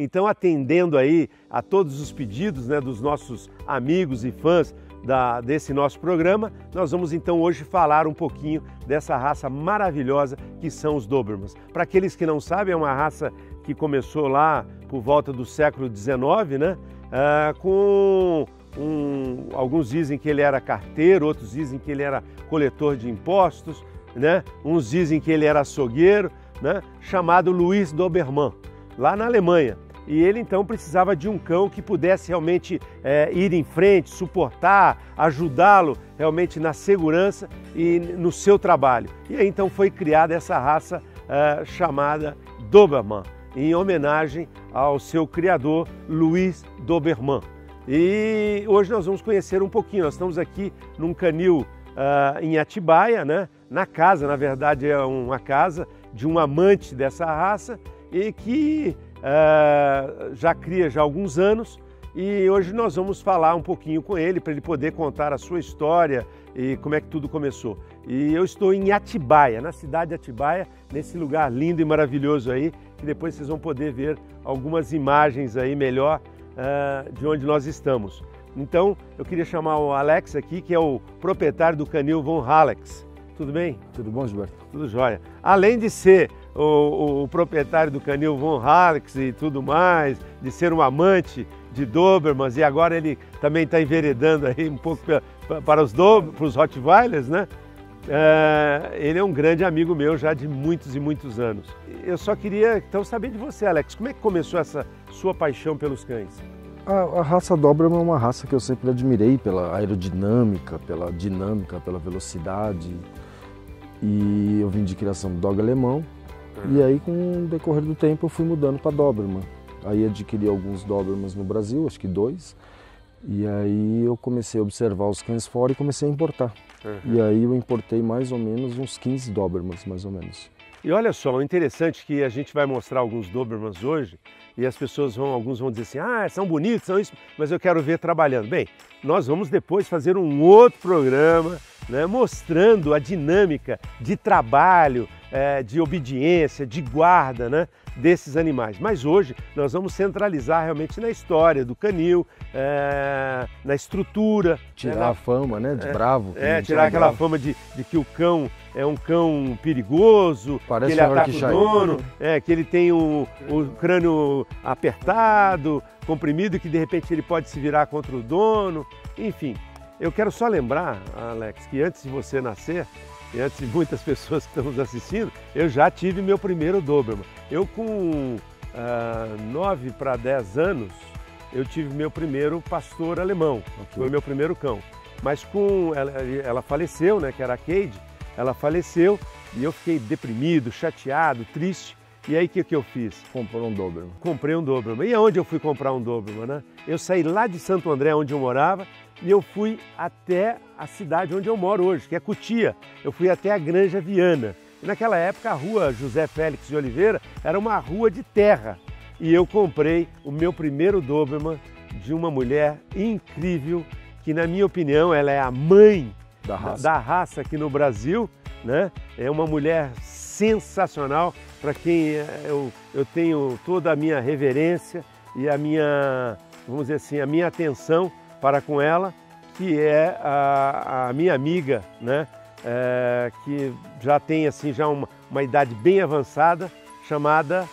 Então, atendendo aí a todos os pedidos né, dos nossos amigos e fãs da, desse nosso programa, nós vamos então hoje falar um pouquinho dessa raça maravilhosa que são os Dobermans. Para aqueles que não sabem, é uma raça que começou lá por volta do século XIX, né? Ah, com um, alguns dizem que ele era carteiro, outros dizem que ele era coletor de impostos, né? uns dizem que ele era açougueiro, né? chamado Luiz Doberman, lá na Alemanha. E ele então precisava de um cão que pudesse realmente é, ir em frente, suportar, ajudá-lo realmente na segurança e no seu trabalho. E aí então foi criada essa raça é, chamada Doberman, em homenagem ao seu criador, Luiz Doberman. E hoje nós vamos conhecer um pouquinho. Nós estamos aqui num canil uh, em Atibaia, né? na casa, na verdade é uma casa de um amante dessa raça e que já cria já alguns anos e hoje nós vamos falar um pouquinho com ele para ele poder contar a sua história e como é que tudo começou. E eu estou em Atibaia, na cidade de Atibaia, nesse lugar lindo e maravilhoso aí, que depois vocês vão poder ver algumas imagens aí melhor uh, de onde nós estamos. Então, eu queria chamar o Alex aqui, que é o proprietário do canil Von Halex. Tudo bem? Tudo bom, Gilberto? Tudo jóia. Além de ser o, o, proprietário do canil Von Halex e tudo mais, de ser um amante de Dobermans e agora ele também está enveredando aí um pouco para, para os, do, para Rottweilers, né? É, ele é um grande amigo meu já de muitos e muitos anos. Eu só queria então saber de você, Alex, como é que começou essa sua paixão pelos cães? A, a raça Doberman é uma raça que eu sempre admirei pela aerodinâmica, pela dinâmica, pela velocidade. E eu vim de criação do dog alemão. Uhum. E aí, com o decorrer do tempo, eu fui mudando para Doberman. Aí adquiri alguns Dobermans no Brasil, acho que dois. E aí eu comecei a observar os cães fora e comecei a importar. Uhum. E aí eu importei mais ou menos uns 15 Dobermans, mais ou menos. E olha só, o interessante é que a gente vai mostrar alguns Dobermans hoje e as pessoas vão, alguns vão dizer assim, ah, são bonitos, são isso, mas eu quero ver trabalhando. Bem, nós vamos depois fazer um outro programa né, mostrando a dinâmica de trabalho, é, de obediência, de guarda né, desses animais. Mas hoje nós vamos centralizar realmente na história do canil, é, na estrutura. Tirar né, a fama né, de é, bravo. É, tirar aquela bravo. fama de, de, que o cão é um cão perigoso, Parece que ele ataca o dono, é, que ele tem o, o crânio apertado, comprimido, que de repente ele pode se virar contra o dono. Enfim, eu quero só lembrar, Alex, que antes de você nascer, e antes de muitas pessoas que estão nos assistindo, eu já tive meu primeiro Doberman. Eu com uh, para 10 anos, eu tive meu primeiro pastor alemão, okay. foi meu primeiro cão. Mas com ela, ela faleceu, né, que era a Cade, ela faleceu e eu fiquei deprimido, chateado, triste. E aí o que, que eu fiz? Comprou um Doberman. Comprei um Doberman. E aonde eu fui comprar um Doberman, né? Eu saí lá de Santo André, onde eu morava, e eu fui até a cidade onde eu moro hoje, que é Cutia. Eu fui até a Granja Viana. E naquela época a rua José Félix de Oliveira era uma rua de terra. E eu comprei o meu primeiro Doberman de uma mulher incrível, que na minha opinião ela é a mãe da raça, da, da raça aqui no Brasil. Né? É uma mulher sensacional para quem eu, eu tenho toda a minha reverência e a minha, vamos dizer assim, a minha atenção para com ela, que é a, a minha amiga, né? É, que já tem assim já uma, uma idade bem avançada, chamada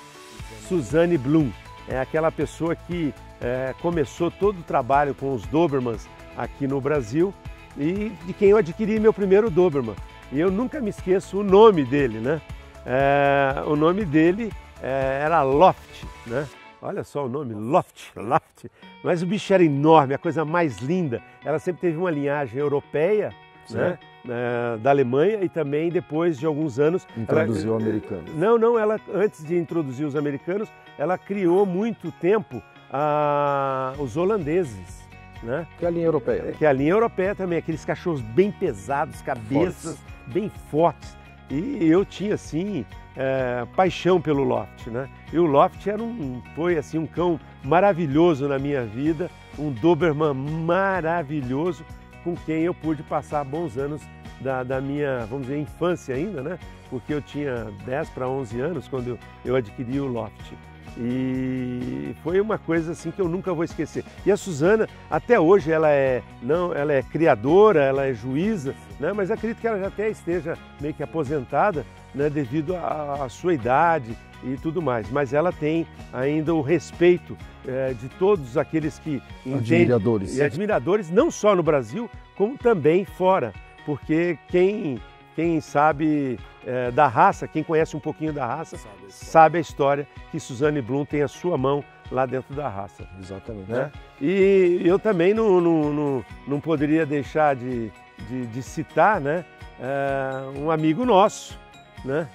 Suzane Blum. É aquela pessoa que é, começou todo o trabalho com os Dobermans aqui no Brasil e de quem eu adquiri meu primeiro Doberman. E eu nunca me esqueço o nome dele, né? É, o nome dele é, era Loft, né? Olha só o nome, Loft, Loft. Mas o bicho era enorme, a coisa mais linda. Ela sempre teve uma linhagem europeia, né? É, da Alemanha e também depois de alguns anos introduziu ela, americanos. Não, não, ela antes de introduzir os americanos, ela criou muito tempo a, os holandeses, né? Que é a linha europeia. Né? Que é a linha europeia também, aqueles cachorros bem pesados, cabeças. Bem fortes. E eu tinha assim é, paixão pelo Loft, né? E o Loft era um, foi assim um cão maravilhoso na minha vida, um Doberman maravilhoso, com quem eu pude passar bons anos da, da minha, vamos dizer, infância ainda, né? Porque eu tinha 10 para 11 anos quando eu, eu adquiri o Loft. E foi uma coisa assim que eu nunca vou esquecer. E a Suzana, até hoje, ela é não, ela é criadora, ela é juíza, né? mas acredito que ela já até esteja meio que aposentada, né? devido à sua idade e tudo mais. Mas ela tem ainda o respeito é, de todos aqueles que admiradores. entendem. E admiradores, não só no Brasil, como também fora. Porque quem quem sabe é, da raça, quem conhece um pouquinho da raça, sabe a, sabe a história que Suzane Blum tem a sua mão lá dentro da raça. Exatamente. Né? E eu também não, não, não, não poderia deixar de, de, de citar né, é, um amigo nosso, né,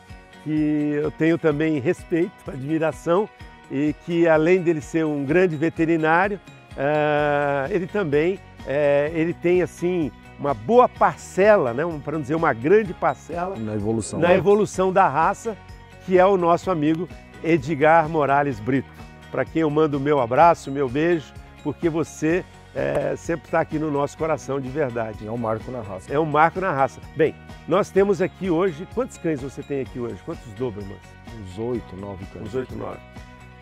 que eu tenho também respeito, admiração, e que além dele ser um grande veterinário, é, ele também é, ele tem assim uma boa parcela, né, para não dizer uma grande parcela na evolução, na evolução da raça, que é o nosso amigo Edgar Morales Brito. Para quem eu mando o meu abraço, meu beijo, porque você é, sempre está aqui no nosso coração de verdade. É um marco na raça. É um marco na raça. Bem, nós temos aqui hoje, quantos cães você tem aqui hoje? Quantos Dobermans? Uns oito, nove cães. Uns oito, nove.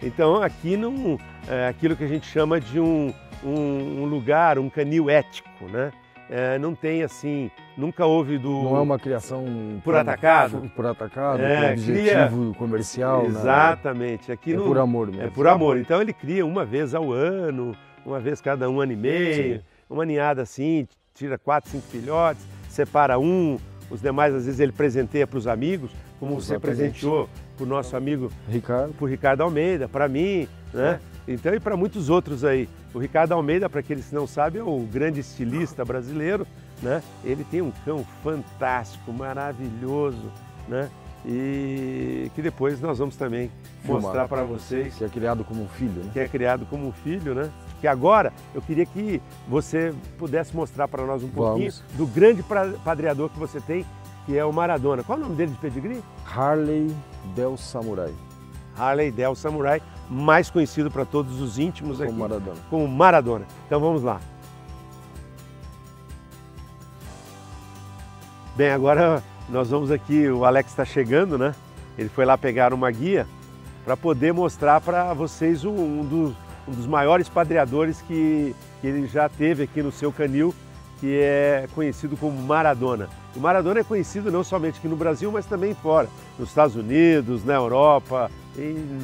Então aqui não é aquilo que a gente chama de um, um, um lugar, um canil ético, né? É, não tem assim, nunca houve do. Não é uma criação por atacado? Por atacado, é, por objetivo cria... comercial. Né? Exatamente. Né? Aqui é por amor mesmo. É por amor. Então ele cria uma vez ao ano, uma vez cada um ano e meio, Sim. uma ninhada assim, tira quatro, cinco filhotes, separa um, os demais às vezes ele presenteia para os amigos, como Exatamente. você presenteou para o nosso amigo Ricardo, para Ricardo Almeida, para mim, né? É. Então, e para muitos outros aí. O Ricardo Almeida, para aqueles que não sabem, é o grande estilista brasileiro, né? Ele tem um cão fantástico, maravilhoso, né? E que depois nós vamos também Filmar. mostrar para vocês. Que é criado como um filho, né? Que é criado como um filho, né? Que agora eu queria que você pudesse mostrar para nós um pouquinho vamos. do grande padreador que você tem, que é o Maradona. Qual é o nome dele de pedigree? Harley Del Samurai. Harley Del Samurai, mais conhecido para todos os íntimos como aqui. Maradona. Como Maradona. Então vamos lá. Bem, agora nós vamos aqui, o Alex está chegando, né? Ele foi lá pegar uma guia para poder mostrar para vocês um dos, um dos, maiores padreadores que, que ele já teve aqui no seu canil, que é conhecido como Maradona. O Maradona é conhecido não somente aqui no Brasil, mas também fora, nos Estados Unidos, na Europa,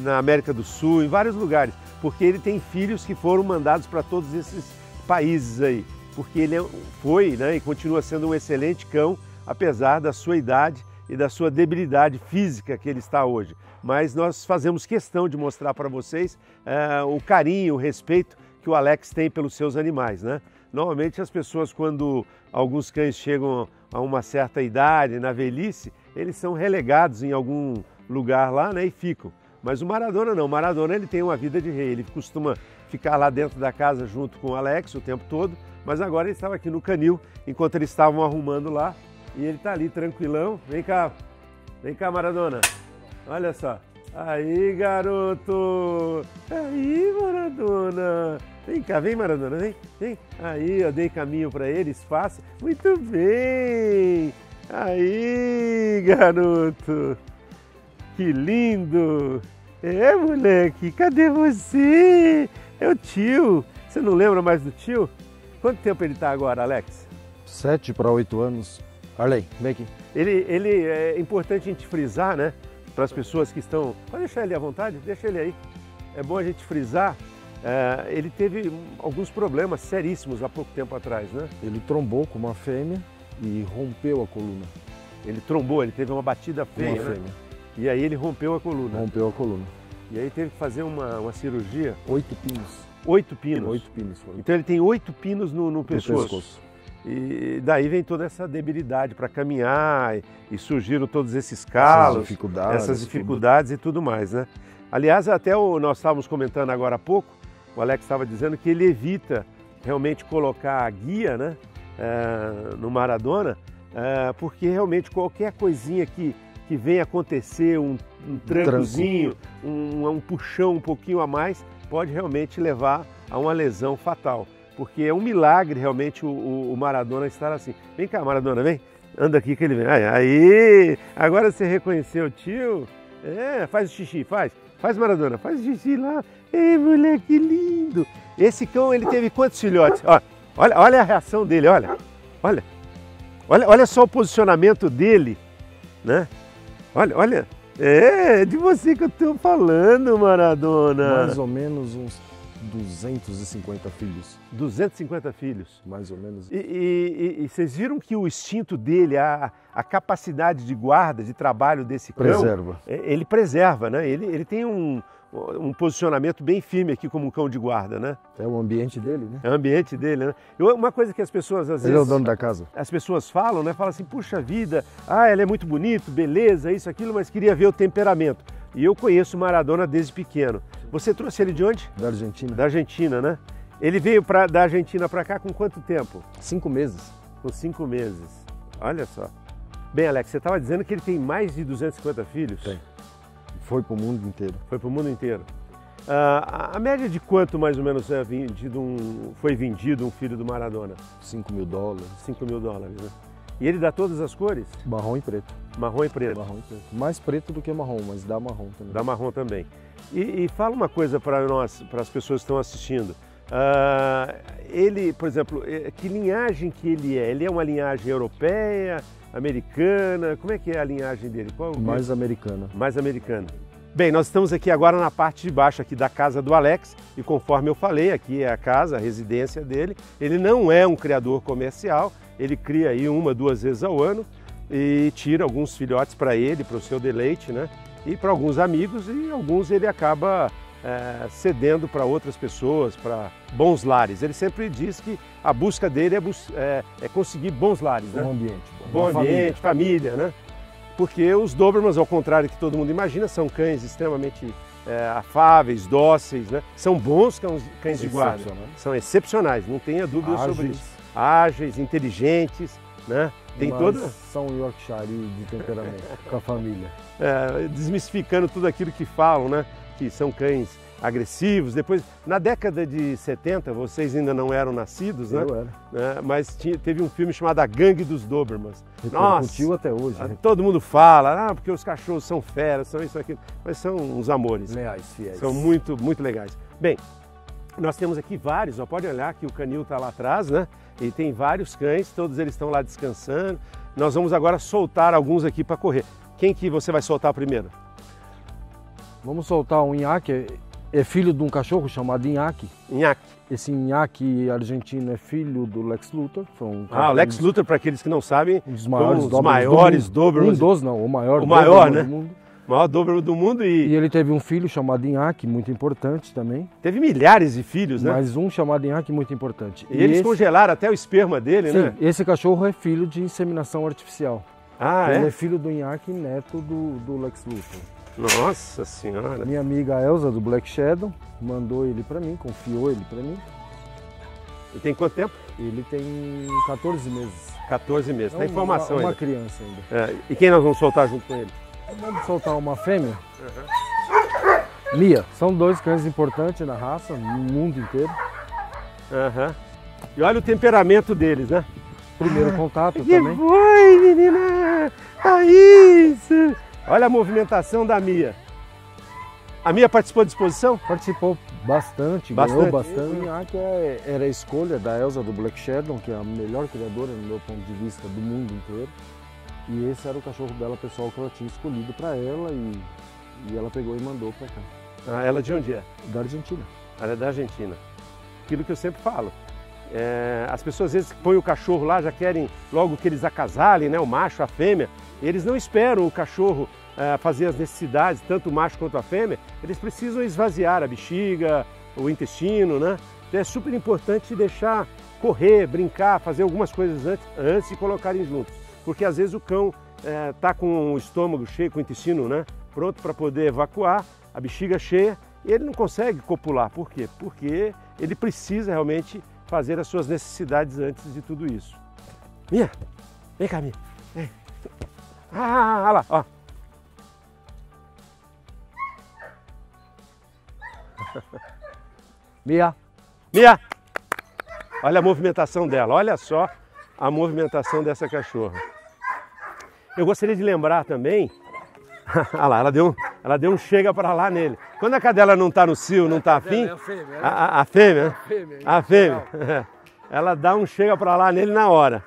na América do Sul, em vários lugares, porque ele tem filhos que foram mandados para todos esses países aí, porque ele é foi né, e continua sendo um excelente cão, apesar da sua idade e da sua debilidade física que ele está hoje. Mas nós fazemos questão de mostrar para vocês é, o carinho, o respeito que o Alex tem pelos seus animais, né? Normalmente as pessoas, quando alguns cães chegam a uma certa idade, na velhice, eles são relegados em algum lugar lá né, e ficam. Mas o Maradona não, o Maradona ele tem uma vida de rei, ele costuma ficar lá dentro da casa junto com o Alex o tempo todo, mas agora ele estava aqui no canil, enquanto eles estavam arrumando lá, e ele está ali tranquilão. Vem cá, vem cá Maradona, olha só. Aí garoto, aí Maradona, vem cá, vem Maradona, vem, vem. Aí eu dei caminho para eles, faça. Muito bem, aí garoto, que lindo. É, moleque, cadê você? É o tio. Você não lembra mais do tio? Quanto tempo ele está agora, Alex? Sete para oito anos. Arley, vem aqui. Ele, ele é importante a gente frisar, né? Para as pessoas que estão. Pode deixar ele à vontade, deixa ele aí. É bom a gente frisar. É, ele teve alguns problemas seríssimos há pouco tempo atrás, né? Ele trombou com uma fêmea e rompeu a coluna. Ele trombou, ele teve uma batida feia. Uma né? fêmea. E aí ele rompeu a coluna. Rompeu a coluna. E aí teve que fazer uma, uma cirurgia. Oito pinos. Oito pinos. Oito pinos. Foram. Então ele tem oito pinos no, no, pescoço. no pescoço. E daí vem toda essa debilidade para caminhar e, surgiram todos esses calos, essas dificuldades, essas dificuldades tudo. e tudo mais, né? Aliás, até o, nós estávamos comentando agora há pouco, o Alex estava dizendo que ele evita realmente colocar a guia, né, é, no Maradona, é, porque realmente qualquer coisinha que que vem acontecer um, um trancozinho, um, um puxão um pouquinho a mais, pode realmente levar a uma lesão fatal. Porque é um milagre realmente o, o Maradona estar assim. Vem cá, Maradona, vem. Anda aqui que ele vem. Aí, agora você reconheceu o tio? É, faz o xixi, faz. Faz Maradona, faz xixi lá. Ei, moleque lindo. Esse cão, ele teve quantos filhotes? Ó, olha, olha a reação dele, olha. Olha. Olha, olha só o posicionamento dele, né? Olha, olha. É, de você que eu estou falando, Maradona. Mais ou menos uns 250 filhos. 250 filhos. Mais ou menos. E, e, e, vocês viram que o instinto dele, a, a capacidade de guarda, de trabalho desse cão... Preserva. É, ele preserva, né? Ele, ele tem um, um posicionamento bem firme aqui como um cão de guarda, né? É o ambiente dele, né? É o ambiente dele, né? E uma coisa que as pessoas às Ele vezes... é o dono da casa. As pessoas falam, né? Falam assim, puxa vida, ah, ele é muito bonito, beleza, isso, aquilo, mas queria ver o temperamento. E eu conheço o Maradona desde pequeno. Você trouxe ele de onde? Da Argentina. Da Argentina, né? Ele veio pra, da Argentina para cá com quanto tempo? Cinco meses. Com cinco meses. Olha só. Bem, Alex, você estava dizendo que ele tem mais de 250 filhos? Tem. Foi para o mundo inteiro. Foi para o mundo inteiro. Ah, a média de quanto mais ou menos é vendido um, foi vendido um filho do Maradona? 5 mil dólares. 5 mil dólares, né? E ele dá todas as cores? Marrom e preto. Marrom e preto. Marrom e preto. Mais preto do que marrom, mas dá marrom também. Dá marrom também. E, e fala uma coisa para nós, para as pessoas que estão assistindo. Uh, ele, por exemplo, eh, que linhagem que ele é? Ele é uma linhagem europeia, americana? Como é que é a linhagem dele? Qual, Mais americana. Mais americana. Bem, nós estamos aqui agora na parte de baixo aqui da casa do Alex e conforme eu falei, aqui é a casa, a residência dele. Ele não é um criador comercial, ele cria aí uma, duas vezes ao ano e tira alguns filhotes para ele, para o seu deleite, né? E para alguns amigos e alguns ele acaba é, cedendo para outras pessoas, para bons lares. Ele sempre diz que a busca dele é, é, é conseguir bons lares, bom né? ambiente, bom, bom ambiente, família. família, né? Porque os Dobermans, ao contrário que todo mundo imagina, são cães extremamente é, afáveis, dóceis, né? São bons cães, cães de guarda, são excepcionais, não tenha dúvida Ágeis. sobre isso ágeis, inteligentes, né? Tem Mas toda. São Yorkshire de temperamento, com a família. É, desmistificando tudo aquilo que falam, né? Que são cães agressivos. Depois, na década de 70, vocês ainda não eram nascidos, né? Eu era. É, mas tinha, teve um filme chamado A Gangue dos Dobermans. Nossa, até hoje. Né? Todo mundo fala, ah, porque os cachorros são feras, são isso, aquilo. Mas são uns amores. Leais, fiéis. São muito, muito legais. Bem, nós temos aqui vários, ó, pode olhar que o canil está lá atrás, né? E tem vários cães, todos eles estão lá descansando. Nós vamos agora soltar alguns aqui para correr. Quem que você vai soltar primeiro? Vamos soltar um Inhaque, é filho de um cachorro chamado Inhaque. Inhaque. Esse Inhaque argentino é filho do Lex Luthor. Foi um ah, o Lex Luthor, para aqueles que não sabem, um dos maiores, um dos maiores Dobermans. Um dos, não, o maior. O maior, né? Do mundo maior dobro do mundo e... E ele teve um filho chamado Inhaque, muito importante também. Teve milhares de filhos, né? Mais um chamado Inhaque, muito importante. E, e eles esse... congelaram até o esperma dele, Sim, né? esse cachorro é filho de inseminação artificial. Ah, ele é? é filho do Inhaque e neto do, do Lex Luthor. Nossa senhora! Minha amiga Elza, do Black Shadow, mandou ele para mim, confiou ele para mim. E tem quanto tempo? Ele tem 14 meses. 14 meses, é tem informação uma, uma ainda. criança ainda. É, e quem nós vamos soltar junto com ele? Vamos soltar uma fêmea. Uhum. Mia. São dois cães importantes na raça, no mundo inteiro. Uhum. E olha o temperamento deles, né? Primeiro ah, contato que também. Foi, menina! Ah, isso! Olha a movimentação da Mia. A Mia participou da exposição? Participou bastante, bastante. ganhou bastante. A que é, era a escolha da Elsa do Black Shadow, que é a melhor criadora, no meu ponto de vista, do mundo inteiro. E esse era o cachorro dela pessoal que ela tinha escolhido para ela e, e ela pegou e mandou para cá. Ah, ela de onde é? Da Argentina. Ela é da Argentina. Aquilo que eu sempre falo. É, as pessoas às vezes põem o cachorro lá, já querem logo que eles acasalem, né, o macho, a fêmea. Eles não esperam o cachorro é, fazer as necessidades, tanto o macho quanto a fêmea. Eles precisam esvaziar a bexiga, o intestino, né? Então é super importante deixar correr, brincar, fazer algumas coisas antes, antes de colocarem juntos porque às vezes o cão está é, tá com o estômago cheio, com o intestino né, pronto para poder evacuar, a bexiga cheia, e ele não consegue copular. Por quê? Porque ele precisa realmente fazer as suas necessidades antes de tudo isso. Minha, vem cá, Minha. Vem. Ah, olha lá, ó. Mia. Mia. Olha a movimentação dela, olha só a movimentação dessa cachorra. Eu gostaria de lembrar também, olha lá, ela deu, Ela deu um chega para lá nele. Quando a cadela não está no cio, não está afim, É a fêmea, né? a, a- fêmea, A fêmea, a fêmea, ela dá um chega para lá nele na hora.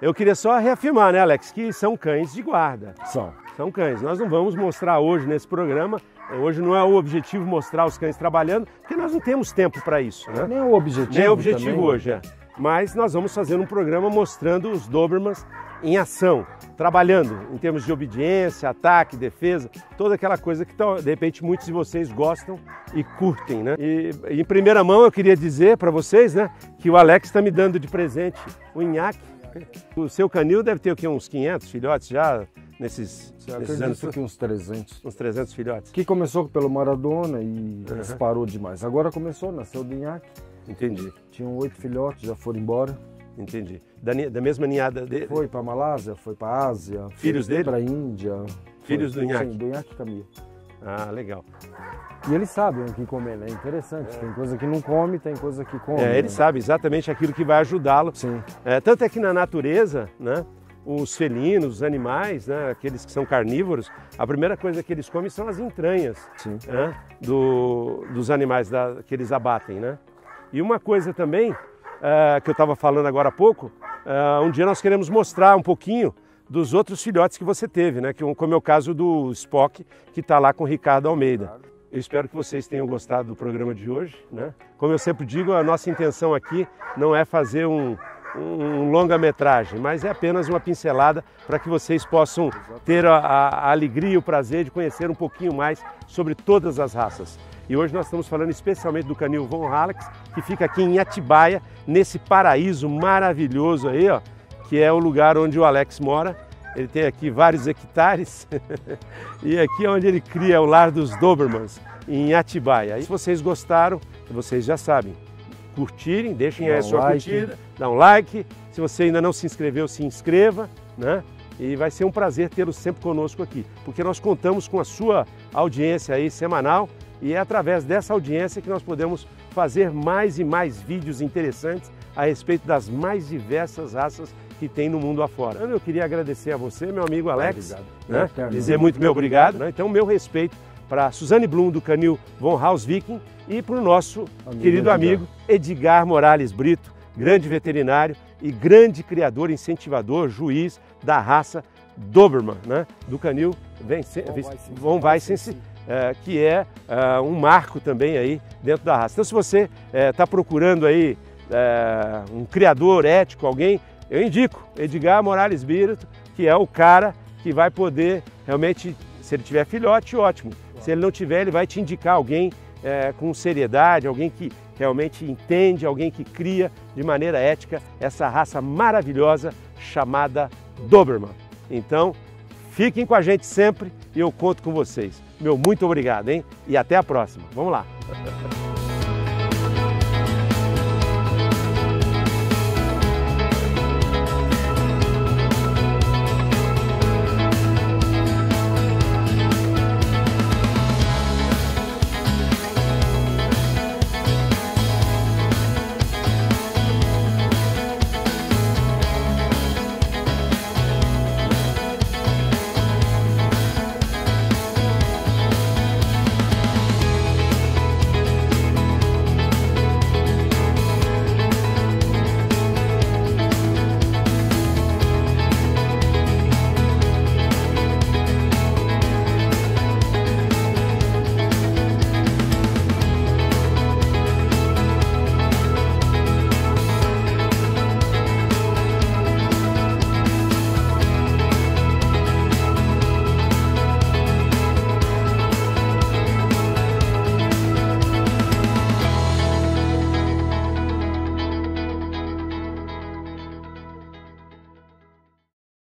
Eu queria só reafirmar, né, Alex, que são cães de guarda. São. São cães. Nós não vamos mostrar hoje nesse programa. Hoje não é o objetivo mostrar os cães trabalhando, porque nós não temos tempo para isso, né? Nem o objetivo. Nem é o objetivo também. hoje, é. Mas nós vamos fazer um programa mostrando os Dobermans em ação, trabalhando em termos de obediência, ataque, defesa, toda aquela coisa que de repente muitos de vocês gostam e curtem, né? E em primeira mão eu queria dizer para vocês, né, que o Alex está me dando de presente o Inhaque. O seu canil deve ter o quê? Uns 500 filhotes já nesses, nesses anos, que uns 300. uns 300 filhotes. Que começou pelo Maradona e disparou demais. Agora começou, nasceu do Inhaque. Entendi, Tinham oito filhotes, já foram embora. Entendi. Da, da mesma ninhada dele. Foi para Malásia, foi para Ásia. Filhos foi dele? Para Índia. Filhos Foi- do Inhaque? Sim, do Inhaque Camila. Ah, legal. E eles sabem o que comer, né? Interessante. Tem coisa que não come, tem coisa que come. É, né? ele sabe exatamente aquilo que vai ajudá-lo. Sim. É, tanto é que na natureza, né, os felinos, os animais, né, aqueles que são carnívoros, a primeira coisa que eles comem são as entranhas Sim. né, do- dos animais da- que eles abatem. Né? E uma coisa também, é, que eu estava falando agora há pouco, é, um dia nós queremos mostrar um pouquinho dos outros filhotes que você teve, né, que, como é o caso do Spock, que está lá com o Ricardo Almeida. Eu espero que vocês tenham gostado do programa de hoje. Né? Como eu sempre digo, a nossa intenção aqui não é fazer um, um longa-metragem, mas é apenas uma pincelada para que vocês possam ter a, a- alegria e o prazer de conhecer um pouquinho mais sobre todas as raças. E hoje nós estamos falando especialmente do canil Von Halex, que fica aqui em Atibaia, nesse paraíso maravilhoso aí, ó, que é o lugar onde o Alex mora. Ele tem aqui vários hectares e aqui é onde ele cria o lar dos Dobermans, em Atibaia. E se vocês gostaram, vocês já sabem, curtirem, deixem aí a sua like. curtida, dá um like. Se você ainda não se inscreveu, se inscreva, né? E vai ser um prazer tê-lo sempre conosco aqui, porque nós contamos com a sua audiência aí semanal e é através dessa audiência que nós podemos fazer mais e mais vídeos interessantes a respeito das mais diversas raças que tem no mundo afora. Eu queria agradecer a você, meu amigo Alex, Obrigado. né? Dizer muito meu obrigado. né? Então, meu respeito para Suzane Blum, do Canil Von Haus Viking, e para o nosso Amigo querido Edgar. amigo Edgar Morales Brito, grande veterinário e grande criador, incentivador, juiz da raça Doberman, né? do Canil Von Weissense, eh, que é eh, um marco também aí dentro da raça. Então, se você está procurando aí eh, um criador ético, alguém, eu indico Edgar Morales Brito, que é o cara que vai poder realmente, se ele tiver filhote, ótimo. Se ele não tiver, ele vai te indicar alguém eh, com seriedade, alguém que realmente entende, alguém que cria de maneira ética essa raça maravilhosa chamada Doberman. Então, fiquem com a gente sempre e eu conto com vocês. Meu muito obrigado, hein? E até a próxima. Vamos lá.